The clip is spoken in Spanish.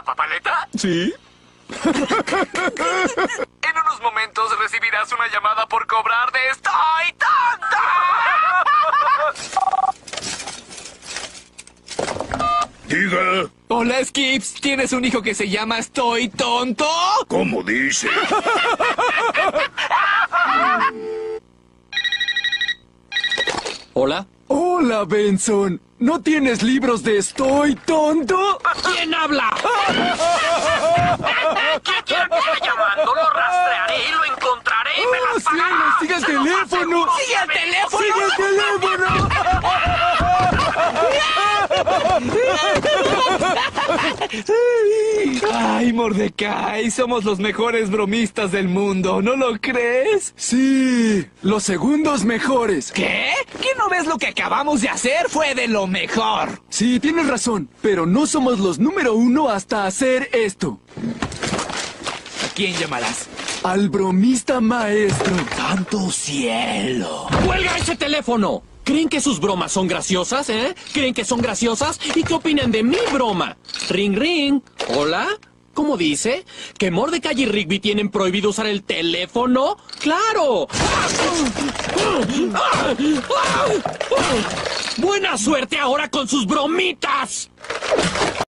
¿La papaleta? ¿Sí? En unos momentos recibirás una llamada por cobrar de Estoy tonta. Diga, Hola, Skips. ¿Tienes un hijo que se llama Estoy tonto? ¿cómo dice? ¿Hola? Hola, Benson. ¿No tienes libros de Estoy tonto? ¿Quién habla? ¿Quién quiere que esté llamando? Lo rastrearé y lo encontraré y me ¡Oh, las pagará. ¡Sigue el teléfono! ¡Sigue el teléfono! ¡Sigue el teléfono! Ay, Mordecai, somos los mejores bromistas del mundo, ¿no lo crees? Sí, los segundos mejores. ¿Qué? ¿Qué no ves lo que acabamos de hacer? Fue de lo mejor. Sí, tienes razón, pero no somos los número uno hasta hacer esto. ¿A quién llamarás? Al bromista maestro. ¡Santo cielo! ¡Cuelga ese teléfono! ¿Creen que sus bromas son graciosas, eh? ¿Creen que son graciosas? ¿Y qué opinan de mi broma? Ring, ring. ¿Hola? ¿Cómo dice? ¿Que Mordecai y Rigby tienen prohibido usar el teléfono? ¡Claro! ¡Buena suerte ahora con sus bromitas!